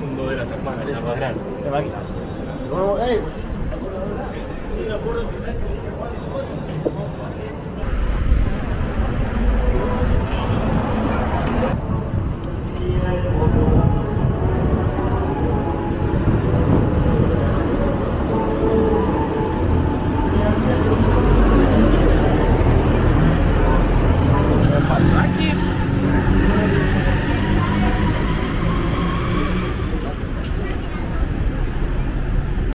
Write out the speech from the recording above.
segundo de las hermanas, la más grande. De máquinas.